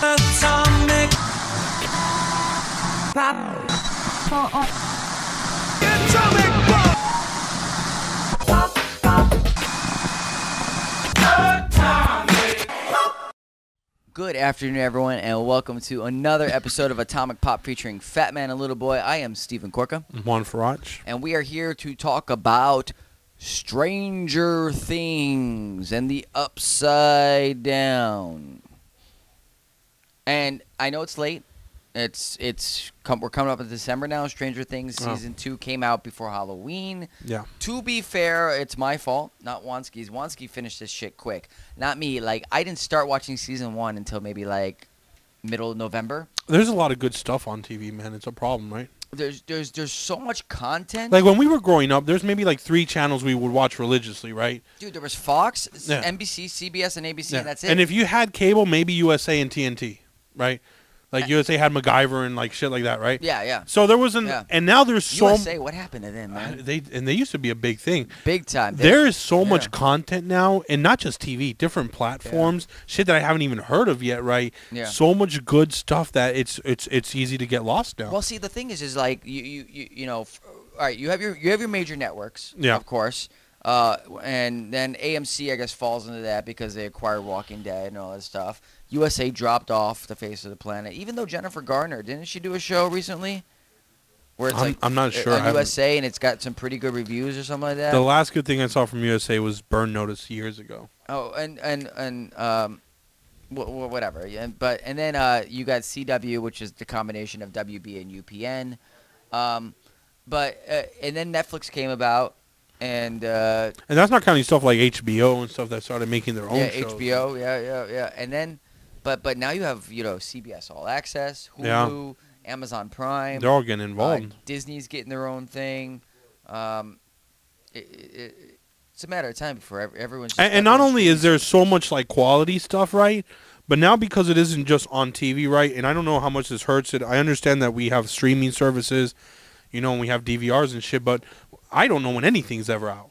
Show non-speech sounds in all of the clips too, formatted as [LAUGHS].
Atomic Pop. Atomic Pop. Good afternoon, everyone, and welcome to another episode of Atomic Pop featuring Fat Man and Little Boy. I am Stephen Korka, Juan Farach. and we are here to talk about Stranger Things and the Upside Down. And I know it's late. It's it's come, we're coming up in December now. Stranger Things Oh. season two came out before Halloween. Yeah. To be fair, it's my fault, not Wansky's. Wansky finished this shit quick, not me. Like I didn't start watching season one until maybe like middle of November. There's a lot of good stuff on TV, man. It's a problem, right? There's there's there's so much content, Like when we were growing up, there's maybe like three channels we would watch religiously, right? dude. There was Fox, Yeah. NBC, CBS, and ABC, and that's it. And if you had cable, maybe USA and TNT, right? Like USA had MacGyver and like shit like that, right? yeah, yeah. So there was an, Yeah. and now there's so USA, what happened to them, Uh, man? they and they used to be a big thing. Big time. They- There is so yeah. much content now, and not just TV, different platforms, shit that I haven't even heard of yet, right? Yeah. So much good stuff that it's it's it's easy to get lost now. Well, see, the thing is, is like you, you, you, you know, f- all right, you have your you have your major networks, Yeah. of course, uh, and then AMC, I guess, falls into that because they acquired Walking Dead and all that stuff. USA dropped off the face of the planet, even though Jennifer Garner didn't she do a show recently, where it's I'm- like I'm not uh, sure, on USA and it's got some pretty good reviews or something like that. the last good thing I saw from USA was Burn Notice years ago. Oh, and and and um, wh- wh- whatever. Yeah, but and then uh, you got CW, which is the combination of WB and UPN. Um, but uh, and then Netflix came about, and uh, And that's not counting stuff like HBO and stuff that started making their own yeah, shows. HBO, yeah, yeah, yeah, and then, but but now you have you know CBS All Access, Yeah. Hulu, Amazon Prime. They're all getting uh, involved. Disney's getting their own thing. Um, it, it, it's a matter of time before ev- everyone's. and, and not only is there so much like quality stuff, right? But now because it isn't just on TV, right? And I don't know how much this hurts it. I understand that we have streaming services, you know, and we have DVRs and shit, but I don't know when anything's ever out.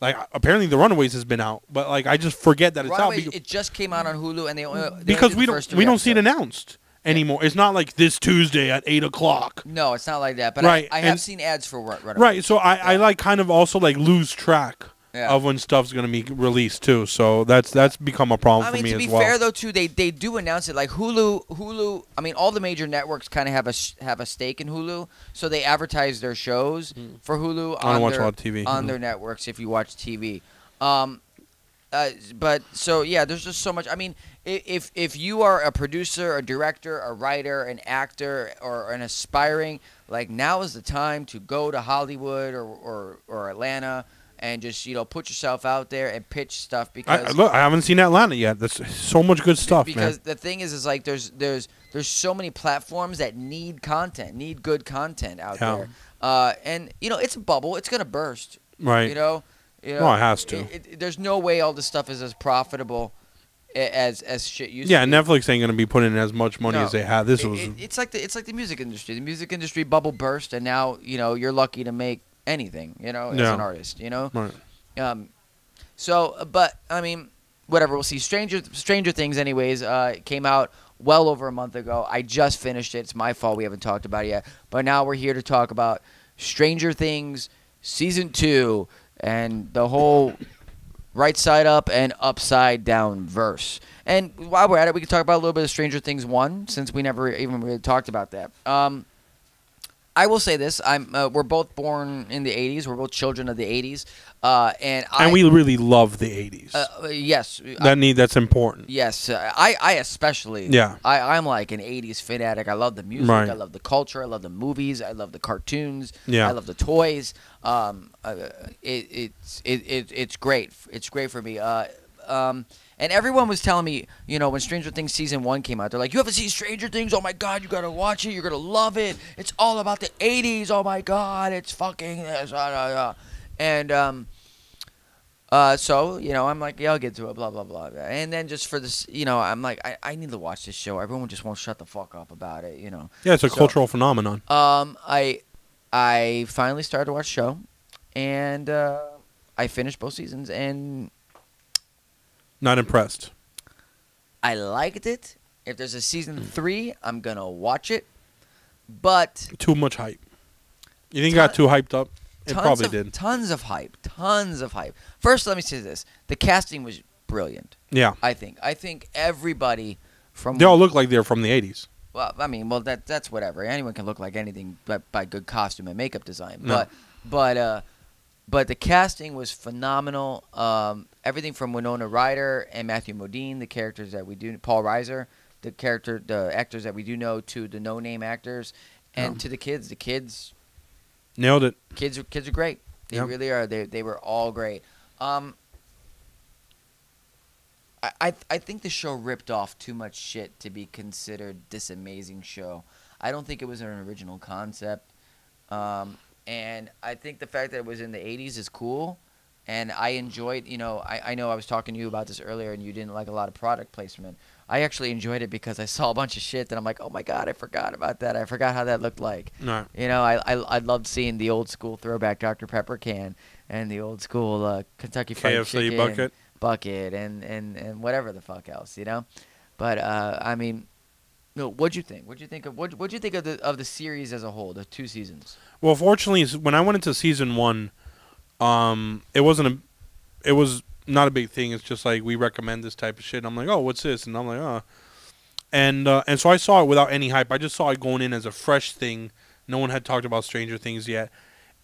Like apparently the Runaways has been out, but like I just forget that it's Runaways, out. beca- it just came out on Hulu, and they only, they because we don't we don't see it announced anymore. It's not like this Tuesday at eight o'clock. No, it's not like that. But Right, I, I have and- seen ads for Runaways. Right. So I, I like kind of also like lose track Yeah. of when stuff's gonna be released too. So that's that's become a problem I for mean, me to as be well. fair though, too, they they do announce it. Like Hulu, Hulu. I mean, all the major networks kind of have a have a stake in Hulu, so they advertise their shows for Hulu I on watch a their lot of TV. on Mhm. their networks if you watch TV. Um, uh, but so yeah, there's just so much. I mean, if if you are a producer, a director, a writer, an actor, or an aspiring, like now is the time to go to Hollywood or or, or Atlanta and just you know put yourself out there and pitch stuff because I, look, I haven't seen Atlanta yet. That's so much good stuff, because man. the thing is is like there's there's there's so many platforms that need content need good content out Yeah. there uh, and you know it's a bubble it's gonna burst Right. you know you know Well, it has to. it- it- there's no way all this stuff is as profitable as as shit used yeah, to be. Netflix ain't gonna be putting in as much money No. as they had. This It- was it- it's like the it's like the music industry the music industry bubble burst and now you know you're lucky to make anything you know as Yeah. an artist you know right. um, so, but I mean, whatever. We'll see. Stranger Stranger Things, anyways, uh, came out well over a month ago. I just finished it. It's my fault we haven't talked about it yet. But now we're here to talk about Stranger Things season two and the whole right side up and upside down verse. And while we're at it, we can talk about a little bit of Stranger Things one, since we never even really talked about that. Um, I will say this: I'm uh, we're both born in the '80s. We're both children of the '80s, uh, and I and we really love the '80s. uh, uh, yes I- that need that's important. yes uh, I I especially Yeah. I I'm like an '80s fanatic. I love the music. Right. I love the culture. I love the movies. I love the cartoons. Yeah. I love the toys. Um, uh, it, it's it, it it's great. It's great for me. Uh, um, and everyone was telling me, you know, when Stranger Things season one came out, they're like, "You haven't seen Stranger Things? Oh my God, you gotta watch it. You're gonna love it. It's all about the '80s. Oh my God, it's fucking [LAUGHS] this." ah, ah, ah." And um, uh, so you know, I'm like, yeah, I'll get to it, blah blah blah. And then just for this, you know, I'm like, I, I need to watch this show. Everyone just won't shut the fuck up about it, you know. Yeah, it's a So- cultural phenomenon. Um, I I finally started to watch the show, and uh, I finished both seasons, and Not impressed. I liked it. If there's a season three, I'm gonna watch it. But Too much hype. You think it got too hyped up? It tons probably of, did. Tons of hype. Tons of hype. First, let me say this: the casting was brilliant. Yeah. I think. I think everybody from They all look like they're from the 80s. well, I mean, well, that that's whatever. Anyone can look like anything, but by good costume and makeup design. No. But but uh, but the casting was phenomenal. Um, everything from Winona Ryder and Matthew Modine, the characters that we do, Paul Reiser, the character, the actors that we do know, to the no-name actors, and Yeah. to the kids. The kids, Nailed it. kids, are, kids are great. They Yep. really are. They they were all great. Um, I, I I think the show ripped off too much shit to be considered this amazing show. I don't think it was an original concept, um, and I think the fact that it was in the '80s is cool. And I enjoyed, you know, I, I know I was talking to you about this earlier, and you didn't like a lot of product placement. I actually enjoyed it because I saw a bunch of shit that I'm like, oh my god, I forgot about that. I forgot how that looked like. No. You know, I, I I loved seeing the old school throwback Dr Pepper can and the old school uh, Kentucky Fried KFC Chicken bucket. bucket and, and, and whatever the fuck else, you know. But uh, I mean, no, what'd you think? What'd you think of what What'd you think of the of the series as a whole, the two seasons? Well, fortunately, when I went into season one, um, it wasn't a, it was not a big thing. It's just like we recommend this type of shit. And I'm like, oh, what's this? And I'm like, oh, and uh, and so I saw it without any hype. I just saw it going in as a fresh thing. No one had talked about Stranger Things yet,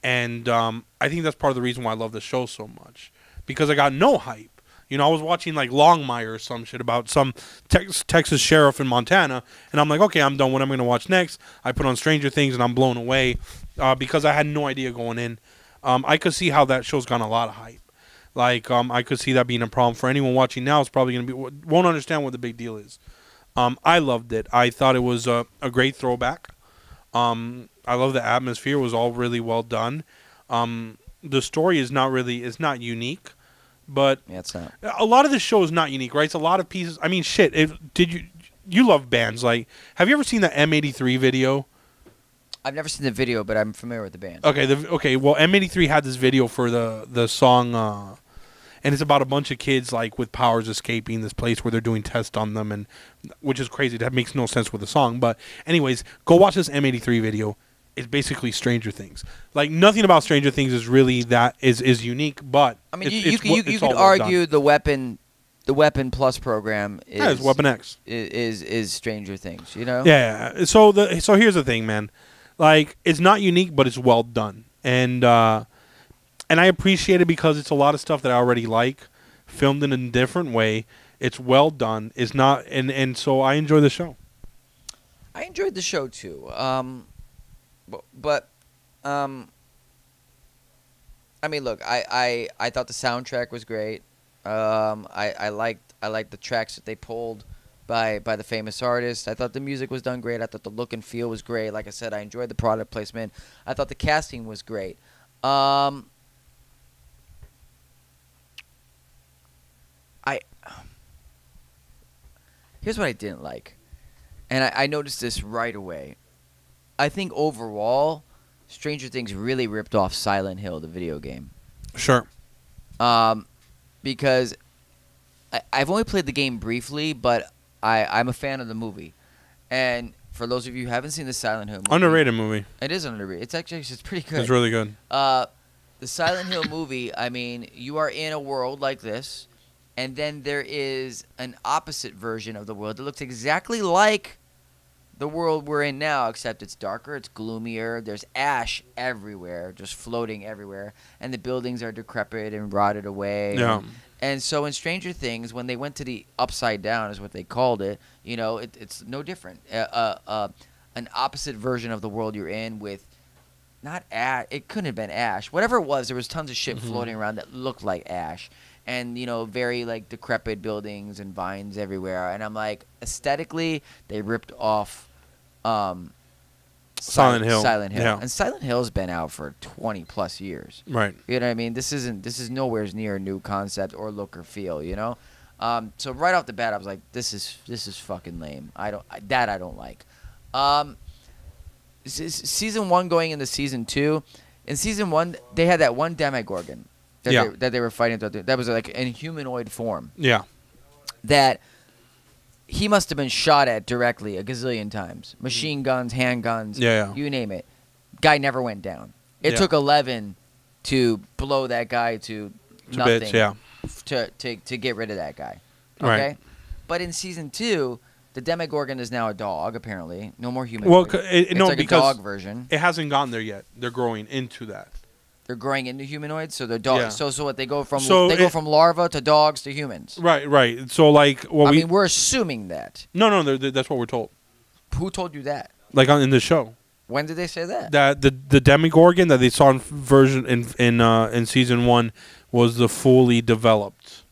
and um, I think that's part of the reason why I love the show so much because I got no hype. You know, I was watching like Longmire or some shit about some Tex- Texas sheriff in Montana, and I'm like, okay, I'm done. What am I going to watch next? I put on Stranger Things, and I'm blown away uh, because I had no idea going in. Um, I could see how that show's gotten a lot of hype. Like, um, I could see that being a problem for anyone watching now. It's probably going to be won't understand what the big deal is. Um, I loved it. I thought it was a, a great throwback. Um, I love the atmosphere. It was all really well done. Um, the story is not really is not unique, but Yeah, it's not. a lot of this show is not unique, right? It's a lot of pieces. I mean, shit. If, did you you love bands? Like, have you ever seen the M83 video? I've never seen the video, but I'm familiar with the band. Okay, the okay. Well, M83 had this video for the the song, uh, and it's about a bunch of kids like with powers escaping this place where they're doing tests on them, and which is crazy. That makes no sense with the song. But anyways, go watch this M83 video. It's basically Stranger Things. Like nothing about Stranger Things is really that is is unique. But I mean, it's, you, you, it's could- you, it's you all could well done. argue the weapon, the Weapon Plus program is yeah, it's Weapon X. is, is is Stranger Things. You know. Yeah. yeah. So the so here's the thing, man. Like it's not unique, but it's well done, and uh, and I appreciate it because it's a lot of stuff that I already like, filmed in a different way. It's well done. It's not, and and so I enjoy the show. I enjoyed the show too. Um, but, but um, I mean, look, I, I, I thought the soundtrack was great. Um, I, I liked I liked the tracks that they pulled by by the famous artists. I thought the music was done great. I thought the look and feel was great. Like I said, I enjoyed the product placement. I thought the casting was great. Um, I here's what I didn't like and I, I noticed this right away. I think overall, Stranger Things really ripped off Silent Hill, the video game, Sure. um, because I, I've only played the game briefly, but I, I'm a fan of the movie. And for those of you who haven't seen the Silent Hill movie, Underrated movie. It is underrated. It's actually it's pretty good. It's really good. Uh, the Silent Hill movie, I mean, you are in a world like this, and then there is an opposite version of the world that looks exactly like the world we're in now, except it's darker, it's gloomier, there's ash everywhere, just floating everywhere, and the buildings are decrepit and rotted away. Yeah. And, and so in Stranger Things, when they went to the upside down, is what they called it, you know, it, it's no different. Uh, uh, uh, an opposite version of the world you're in with not ash. It couldn't have been ash. Whatever it was, there was tons of shit Mhm. floating around that looked like ash, and you know, very like decrepit buildings and vines everywhere. And I'm like, aesthetically, they ripped off um, Silent Hill. Silent Hill, Yeah. and Silent Hill's been out for 20 plus years. Right. You know what I mean? This isn't. This is nowhere near a new concept or look or feel. You know. Um, so right off the bat, I was like, "This is this is fucking lame. I don't I- that I don't like." Um, season one going into season two. In season one, they had that one Demogorgon that, Yeah. they, that they were fighting. That was like in humanoid form. Yeah. That he must have been shot at directly a gazillion times. Mm-hmm. Machine guns, handguns, Yeah, yeah. you name it. Guy never went down. It Yeah. took 11 to blow that guy to a nothing bitch, yeah. to, to, to get rid of that guy. Right. Okay? But in season two, the Demogorgon is now a dog, apparently. No more human. Well, it- it's no, like because a dog version. it hasn't gotten there yet. They're growing into that. They're growing into humanoids, so they're dogs. Yeah. So, so what? They go from So they go from larva to dogs to humans. Right, right. So like, what I we mean, we're assuming that. no, no, they're- they're- that's what we're told. Who told you that? Like on in the show, When did they say that? that the the Demigorgon that they saw in version in in uh, in season one was the fully developed.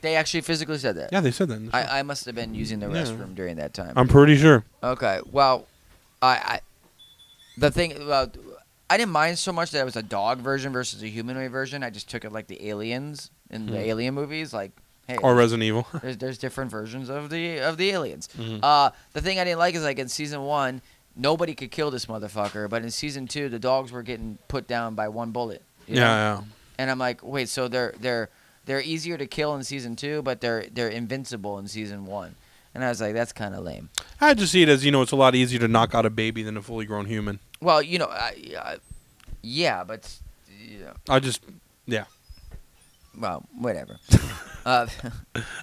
They actually physically said that. Yeah, they said that. The. I, I must have been using the Yeah. restroom during that time. I'm pretty sure. Okay. Well, I, I the thing about I didn't mind so much that it was a dog version versus a humanoid version. I just took it like the aliens in the Hmm. alien movies. Like, hey, Or Resident Evil. there's [LAUGHS] there's different versions of the of the aliens. Mhm. Uh, the thing I didn't like is like in season one, nobody could kill this motherfucker, but in season two, the dogs were getting put down by one bullet. you know? yeah, yeah. And I'm like, wait, so they're they're they're easier to kill in season two, but they're they're invincible in season one. And I was like, that's kind of lame. I just see it as you know, it's a lot easier to knock out a baby than a fully grown human. Well, you know, I, I, yeah, but yeah. I just, yeah. well, whatever. [LAUGHS] uh,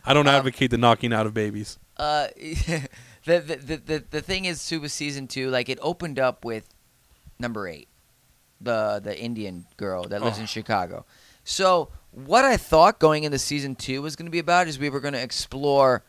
I don't Um, advocate the knocking out of babies. uh, [LAUGHS] the, the the the the thing is, with season two, like it opened up with number eight, the the Indian girl that lives Oh. in Chicago. So what I thought going into season two was going to be about is we were going to explore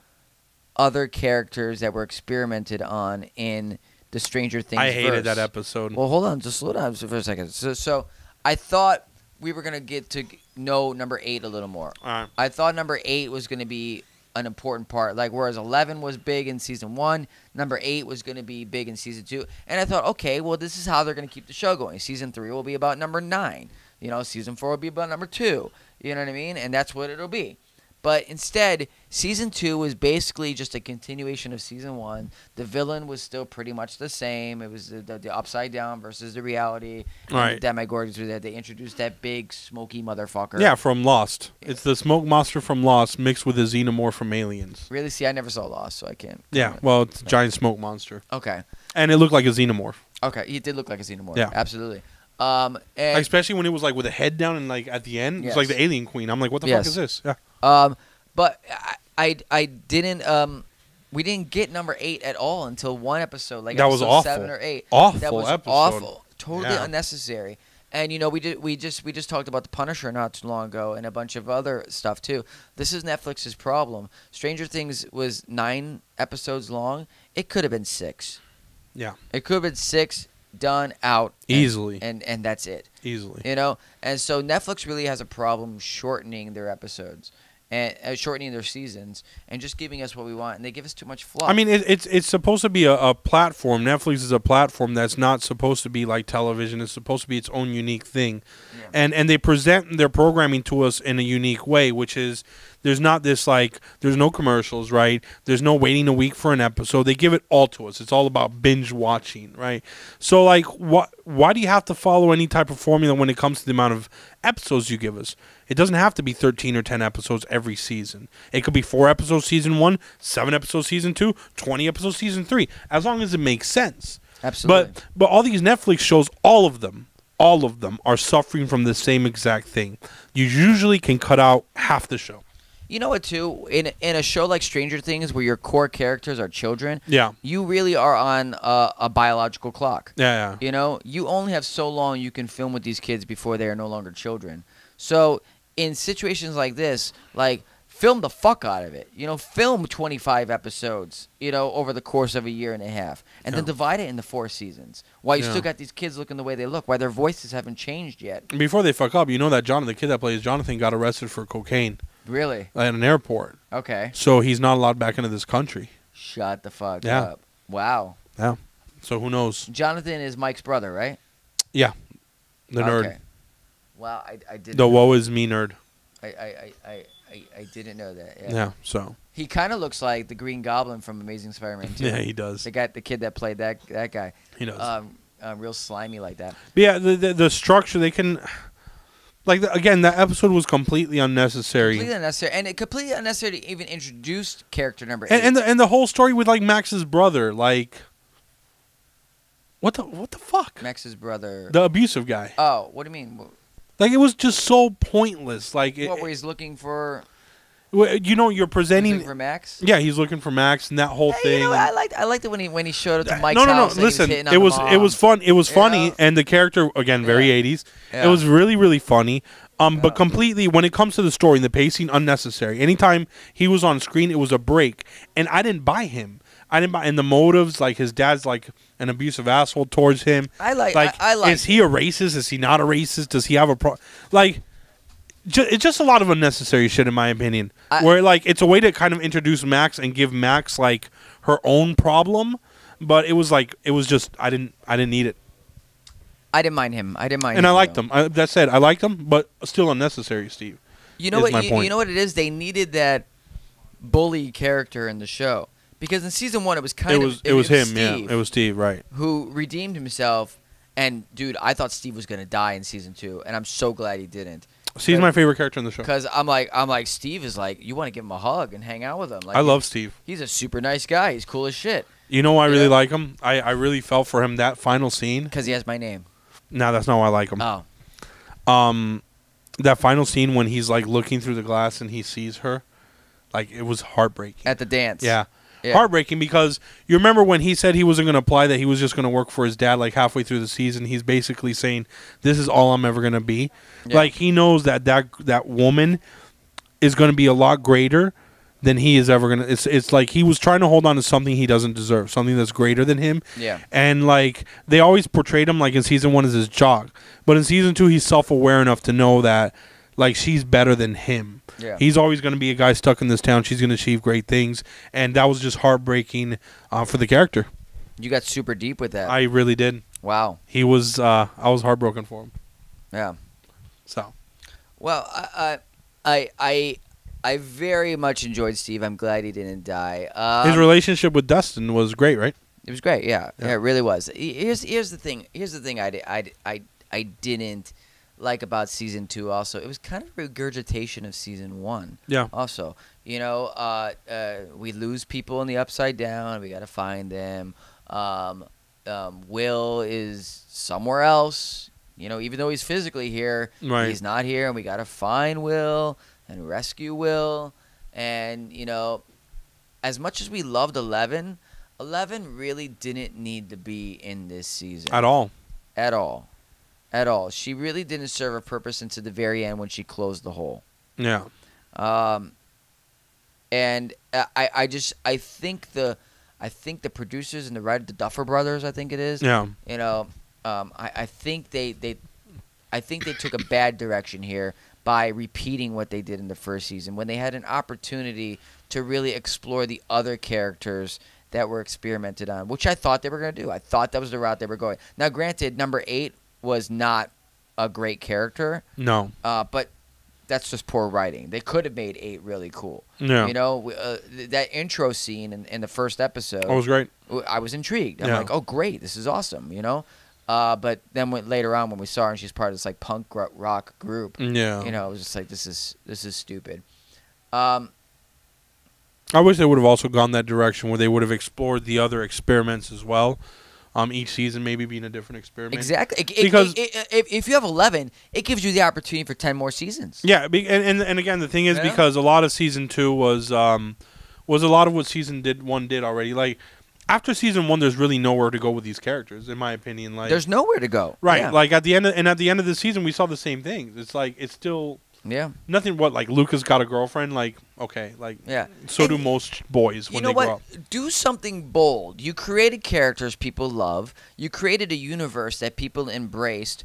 other characters that were experimented on in the Stranger Things. I hated that episode. Well, hold on, just slow down for a second. So, so I thought we were gonna get to know number eight a little more. Right. I thought number eight was gonna be an important part. Like whereas eleven was big in season one, number eight was gonna be big in season two. And I thought, okay, well this is how they're gonna keep the show going. Season three will be about number nine. You know, season four will be about number two. You know what I mean? And that's what it'll be. But instead, season two was basically just a continuation of season one. The villain was still pretty much the same. It was the, the, the upside down versus the reality. Right. The Demigorgons were there. They introduced that big smoky motherfucker. Yeah, from Lost. It's the smoke monster from Lost mixed with a xenomorph from Aliens. Really? See, I never saw Lost, so I can't. Yeah, well, it's a giant smoke monster, Okay. and it looked like a xenomorph, Okay. He did look like a xenomorph. Yeah. Absolutely. Um. And especially when it was like with a head down and like at the end, it's like the alien queen. I'm like, what the Yes. fuck is this? Yeah, Um, but I, I, I didn't. Um, we didn't get number eight at all until one episode, like That was awful. seven or eight. Awful that was episode. awful, totally Yeah. unnecessary. And you know, we did. We just we just talked about the Punisher not too long ago, and a bunch of other stuff too. This is Netflix's problem. Stranger Things was nine episodes long. It could have been six. yeah, It could have been six, done out and- Easily. and and that's it easily. you know and so netflix really has a problem shortening their episodes and uh, shortening their seasons and just giving us what we want and they give us too much fluff I mean, it, it's it's supposed to be a, a platform. Netflix is a platform that's not supposed to be like television. It's supposed to be its own unique thing, Yeah. and and they present their programming to us in a unique way, which is there's not this like there's no commercials, right? There's no waiting a week for an episode. They give it all to us. It's all about binge watching, right? So like, what? Why do you have to follow any type of formula when it comes to the amount of episodes you give us? It doesn't have to be 13 or 10 episodes every season. It could be four episodes season one, seven episodes season two, 20 episodes season three, as long as it makes sense. absolutely But but all these Netflix shows, all of them, all of them are suffering from the same exact thing. You usually can cut out half the show. You know what too in in a show like stranger things where your core characters are children Yeah. you really are on a, a biological clock Yeah, yeah. You know, you only have so long you can film with these kids before they are no longer children. So, in situations like this, like film the fuck out of it. You know, film 25 episodes, you know, over the course of a year and a half. And then divide it into four seasons. While you Yeah. still got these kids looking the way they look, why their voices haven't changed yet. Before they fuck up, you know that John, the kid that plays Jonathan, got arrested for cocaine Really? at an airport. Okay. So he's not allowed back into this country. Shut the fuck Yeah. up. Wow. Yeah. So who knows? Jonathan is Mike's brother, right? Yeah. The nerd. Okay. Wow, I, I didn't The know. woe is me nerd. I, I, I, I, I, didn't know that. Yeah. so He kind of looks like the Green Goblin from Amazing Spider-Man 2. yeah, he does. The guy, the kid that played that that guy, He does. um, uh, real slimy like that. But yeah, the, the the structure they can. Like the, again, that episode was completely unnecessary. Completely unnecessary, and it completely unnecessary to even introduce character number eight. and and the, and the whole story with like Max's brother, like what the what the fuck? Max's brother. The abusive guy. oh, what do you mean? Like it was just so pointless. Like it, what where he's looking for? You know, you're presenting. looking for Max. yeah, he's looking for Max and that whole Hey, thing. you know, I liked I liked it when he when he showed up to Mike's no, no, no. he was Listen, it was it was fun. It was You funny, and the character again very Yeah. 80s. Yeah. It was really really funny. Um, Yeah. but completely when it comes to the story and the pacing, unnecessary. Anytime he was on screen, it was a break, and I didn't buy him. I didn't buy and the motives. Like his dad's like an abusive asshole towards him. I like Like, I, I like. is he a racist? Is he not a racist? Does he have a pro? Like, ju- it's just a lot of unnecessary shit, in my opinion. I- where like it's a way to kind of introduce Max and give Max like her own problem, but it was like it was just I didn't I didn't need it, I didn't mind him. I didn't mind. and him, I liked though. them. I, that said, I liked them, but still unnecessary, Steve. You know is what? my You, point. you know what it is. They needed that bully character in the show because in season one it was kind it of was it was him, yeah. It was Steve, right? who redeemed himself. And dude, I thought Steve was gonna die in season two, and I'm so glad he didn't. Steve's my favorite character in the show. Because I'm like, I'm like, Steve is like, you want to give him a hug and hang out with him. Like, I love Steve. He's a super nice guy. He's cool as shit. You know why I really Yeah. like him? I, I really felt for him that final scene. Because he has my name. No, that's not why I like him. Oh, um that final scene when he's like looking through the glass and he sees her like it was heartbreaking at the dance. yeah. Yeah. heartbreaking because you remember when he said he wasn't going to apply that he was just going to work for his dad like halfway through the season he's basically saying this is all i'm ever going to be Yeah. like he knows that that that woman is going to be a lot greater than he is ever going to it's it's like he was trying to hold on to something he doesn't deserve something that's greater than him Yeah. and like they always portrayed him like in season one as his jock, but in season two he's self-aware enough to know that like she's better than him. Yeah. He's always going to be a guy stuck in this town. She's going to achieve great things, and that was just heartbreaking uh, for the character. You got super deep with that. I really did. wow. He was. Uh, I was heartbroken for him. Yeah. So Well, I, I, I, I very much enjoyed Steve. I'm glad he didn't die. Um, his relationship with Dustin was great, right? It was great. Yeah, yeah, Yeah. it really was. Here's here's the thing. Here's the thing. I, I, I, I didn't like about season two. Also, it was kind of regurgitation of season one. Yeah. Also, you know, uh, uh, we lose people in the upside down. We got to find them. Um, um, Will is somewhere else. You know, even though he's physically here, Right. he's not here, and we got to find Will and rescue Will. And you know, as much as we loved Eleven, Eleven really didn't need to be in this season At all. at all, at all. She really didn't serve a purpose until the very end when she closed the hole. Yeah. Um, and I, I just, I think the, I think the producers and the writer, the Duffer Brothers, I think it is. Yeah. You know, um, I, I think they, they, I think they took a bad direction here by repeating what they did in the first season when they had an opportunity to really explore the other characters that were experimented on, which I thought they were going to do. I thought that was the route they were going. Now, granted, number eight was not a great character, No. uh, but that's just poor writing. They could have made eight really cool. Yeah. You know, uh, th- that intro scene in, in the first episode, That was great. I was intrigued. I'm Yeah. like, oh, great, this is awesome. You know, uh, but then when, later on when we saw her and she's part of this like punk ro- rock group, Yeah. you know, it was just like this is this is stupid. Um, I wish they would have also gone that direction where they would have explored the other experiments as well. Um, each season maybe being a different experiment. exactly. It- Because- it- it- if, if you have 11, it gives you the opportunity for 10 more seasons. Yeah, and, and and again, the thing is Yeah. because a lot of season two was um was a lot of what season did one did already. Like after season one, there's really nowhere to go with these characters, in my opinion. Like There's nowhere to go. right, Yeah. like at the end of, and at the end of the season, we saw the same things. It's like it's still yeah. nothing. What like Lucas got a girlfriend? Like okay, like Yeah. so do most boys you when know they what? grow up. Do something bold. You created characters people love. You created a universe that people embraced.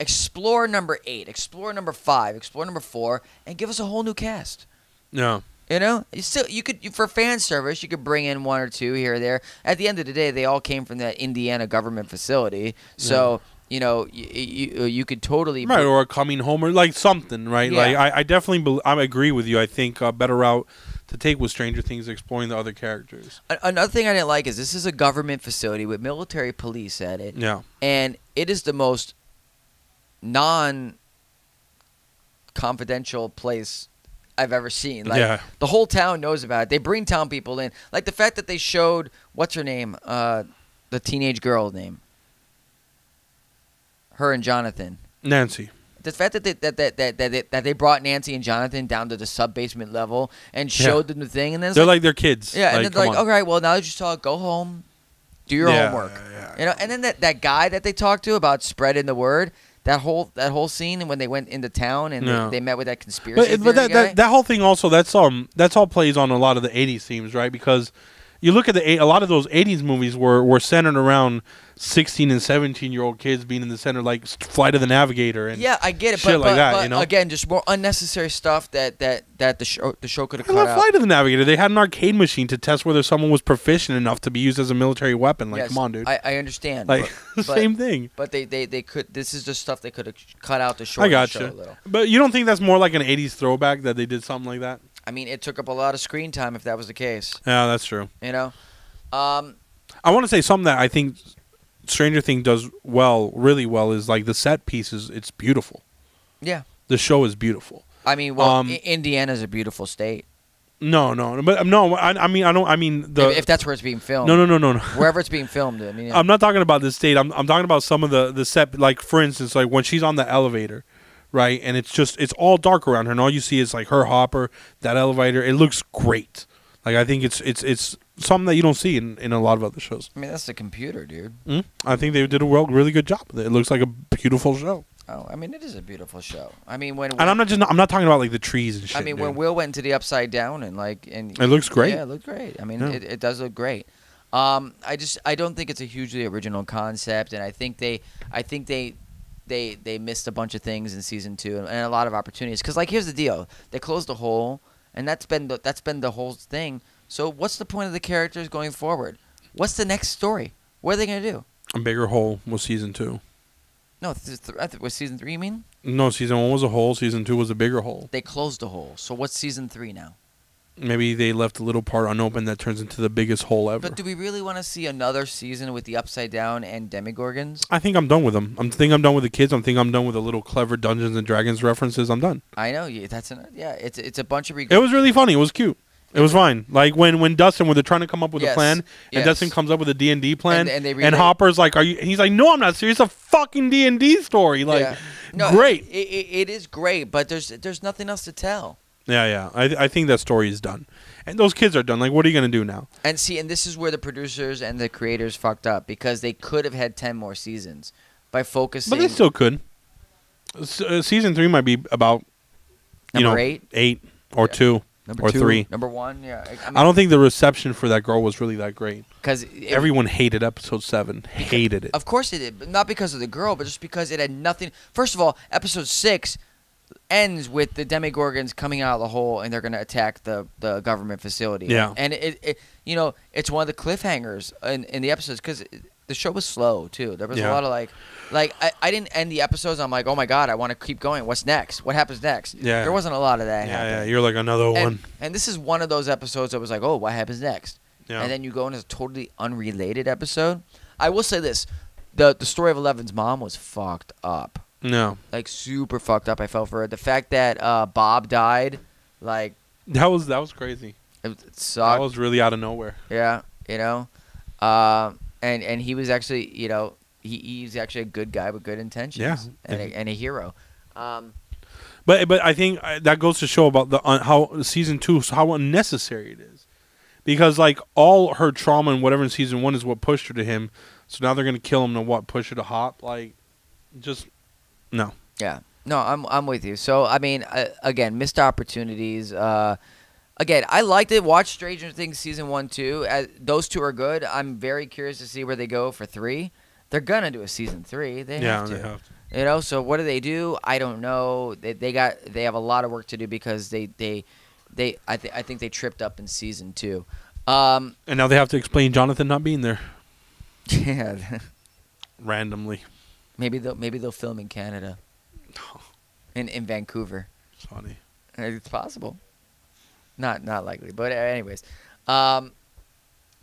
Explore number eight. Explore number five. Explore number four, and give us a whole new cast. Yeah, You know, you still you could you, for fan service you could bring in one or two here or there. At the end of the day, they all came from that Indiana government facility, so you know you you, you could totally right, or a coming home, or like something, right? Yeah. Like I, I definitely, I agree with you. I think a better route to take was Stranger Things, exploring the other characters. A- Another thing I didn't like is this is a government facility with military police at it. Yeah, and it is the most non confidential place I've ever seen. Like Yeah. the whole town knows about it. They bring town people in. Like the fact that they showed what's her name, uh, the teenage girl name, her and Jonathan. Nancy. The fact that they, that, that, that, that, they, that they brought Nancy and Jonathan down to the sub basement level and Yeah. showed them the thing, and then They're like, like their kids. yeah, and like, then they're like, all right, well now that you saw it, go home, do your Yeah, homework. yeah. You know, and then that, that guy that they talked to about spreading the word, that whole that whole scene and when they went into town and Yeah. they, they met with that conspiracy But, but that, that that whole thing also that's um that's all plays on a lot of the '80s themes, right? Because you look at the a lot of those '80s movies were were centered around 16 and 17 year old kids being in the center, like Flight of the Navigator and yeah, I get it, shit but, like but, that, but you know? again, just more unnecessary stuff that that that the show the show could have I cut love out. Flight of the Navigator. They had an arcade machine to test whether someone was proficient enough to be used as a military weapon. Like, Yes, come on, dude. I, I understand. like, but, [LAUGHS] same thing. But they, they, they could. This is just stuff they could have cut out I the got show you. a little. But you don't think that's more like an '80s throwback that they did something like that? I mean, it took up a lot of screen time if that was the case. Yeah, that's true. You know, um, I want to say something that I think Stranger Thing does well, really well, is like the set pieces. It's beautiful. yeah. The show is beautiful. I mean, well, Um, Indiana's a beautiful state. No, no, but um, no. I, I mean, I don't. I mean the. if, if that's where it's being filmed. no, no, no, no, no. Wherever it's being filmed. I mean, [LAUGHS] yeah. I'm not talking about the state. I'm I'm talking about some of the the set. Like for instance, like when she's on the elevator, right, and it's just it's all dark around her, and all you see is like her hopper, that elevator. It looks great. Like I think it's it's it's something that you don't see in, in a lot of other shows. I mean, that's the computer, dude. Mm? I think they did a really good job. It It looks like a beautiful show. Oh, I mean, it is a beautiful show. I mean, when And I'm not just I'm not talking about like the trees and shit. I mean, when. Will went into the upside down and like and It looks great. Yeah, it looked great. I mean, Yeah. it, it does look great. Um, I just I don't think it's a hugely original concept, and I think they I think they they they missed a bunch of things in season two and, and a lot of opportunities. Because like here's the deal, they closed the hole, and that's been the, that's been the whole thing. So what's the point of the characters going forward? What's the next story? What are they gonna do? a bigger hole was season two. No, th- th- th- was season three? You mean No, season one was a hole. Season two was a bigger hole. they closed the hole? So what's season three now? Maybe they left a little part unopened that turns into the biggest hole ever. But do we really want to see another season with the upside down and demigorgons? I think I'm done with them. I'm think I'm done with the kids. I'm think I'm done with the little clever Dungeons and Dragons references. I'm done. I know. Yeah, that's an, yeah. It's it's a bunch of. Reg- It was really funny. It was cute. It was fine. Like when when Dustin, when they're trying to come up with Yes. a plan, and Yes. Dustin comes up with a D and D plan, And- and they and relate- Hopper's like, "Are you?" and He's like, "No, I'm not serious. It's a fucking D and D story." Like, Yeah. No, great. It, it, it is great, but there's there's nothing else to tell. Yeah, yeah. I I think that story is done, and those kids are done. Like, what are you gonna do now? And see, and this is where the producers and the creators fucked up because they could have had ten more seasons by focusing. But they still could. S- uh, season three might be about you number know eight, eight or Yeah. two. Number or two, three. number one. Yeah, I, I don't think the reception for that girl was really that great. because Everyone hated episode seven. Hated it. Of course it did, but not because of the girl, but just because it had nothing. First of all, episode six ends with the Demigorgons coming out of the hole and they're going to attack the, the government facility. Yeah. and it, it you know it's one of the cliffhangers in, in the episodes because the show was slow too. There was Yeah. a lot of like, like I, I didn't end the episodes. I'm like, oh my god, I want to keep going. What's next? What happens next? Yeah. there wasn't a lot of that. yeah, yeah. You're like another And, one. and this is one of those episodes that was like, oh, what happens next? Yeah. and then you go into a totally unrelated episode. I will say this: the the story of Eleven's mom was fucked up, no, like super fucked up. I felt for her. The fact that uh, Bob died, like that was that was crazy. it, it That was really out of nowhere. yeah, you know, uh, and and he was actually, you know, he he's actually a good guy with good intentions. Yeah. and a, and a hero. Um, But but I think uh, that goes to show about the uh, how season two how unnecessary it is, because like all her trauma and whatever in season one is what pushed her to him. So now they're gonna kill him to what push her to hop like, just no. Yeah. No, I'm I'm with you. So I mean, uh, again, missed opportunities. Uh, again, I liked it. Watch Stranger Things season one, two. Uh, those two are good. I'm very curious to see where they go for three. They're gonna do a season three. They yeah, have to. they have to. You know. So what do they do? I don't know. They, they got they have a lot of work to do because they they they I think I think they tripped up in season two. Um, And now they have to explain Jonathan not being there [LAUGHS] yeah. randomly. maybe they'll maybe they'll film in Canada. [LAUGHS] In in Vancouver. It's funny. It's possible. Not not likely, but anyways, um,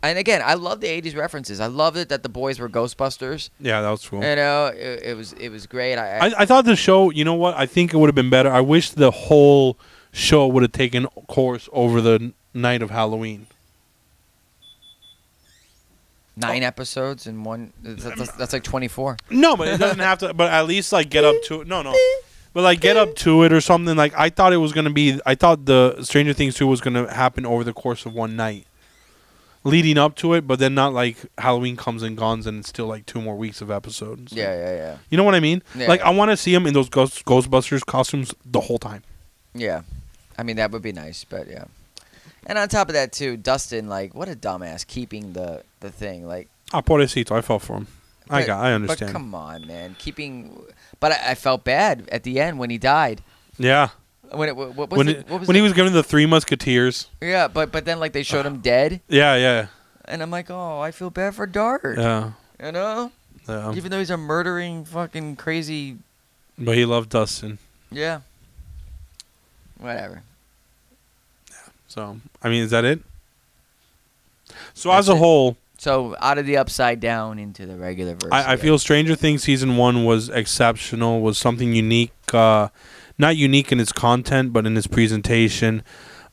and again, I love the '80s references. I loved it that the boys were Ghostbusters. Yeah, that was cool. You know, it, it was it was great. I, I, I, thought the show, you know what? I think it would have been better. I wish the whole show would have taken course over the night of Halloween. nine episodes in one. That's, that's, that's like 24. No, but it doesn't have to. But at least like get up to it. No, no. [LAUGHS] But like get up to it or something. Like I thought it was gonna be. I thought the Stranger Things two was gonna happen over the course of one night, leading up to it. But then not like Halloween comes and goes and it's still like two more weeks of episodes. Yeah, yeah, yeah, You know what I mean? Yeah. Like I want to see him in those Ghost, Ghostbusters costumes the whole time. yeah. I mean, that would be nice, but yeah. And on top of that, too, Dustin, like, what a dumbass keeping the the thing, like. Ah, pobrecito. I fell for him. I got. I understand. But come on, man, keeping. But I, I felt bad at the end when he died. Yeah. When it, what, what was when it, it- what was when he was given the three musketeers. Yeah, but but then like they showed him dead, Yeah, yeah, and I'm like, oh, I feel bad for Dart. yeah. You know, yeah. even though he's a murdering fucking crazy. But he loved Dustin. Yeah. Whatever. Yeah. So I mean, is that it? So That's as a it. whole, So out of the upside down into the regular verse. I, I feel Stranger Things season one was exceptional. Was something unique, uh, not unique in its content, but in its presentation.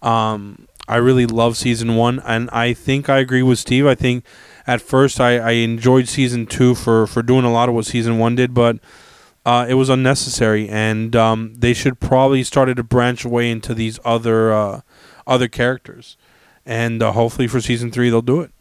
Um, I really love season one, and I think I agree with Steve. I think at first I, I enjoyed season two for for doing a lot of what season one did, but. Uh, it was unnecessary, and um, they should probably started to branch away into these other uh, other characters, and uh, hopefully for season three they'll do it.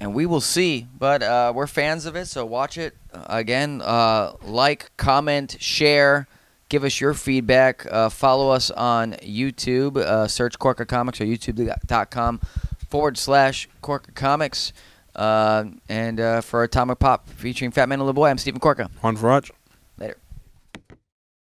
And we will see. But uh, we're fans of it, so watch it Uh, again. Uh, like, comment, share, give us your feedback. Uh, follow us on YouTube. Uh, search Korka Comics or YouTube.com forward slash Korka Comics. Uh, and for Atomic Pop featuring Fat Man and Little Boy, I'm Stephen Korka. Juan Farach.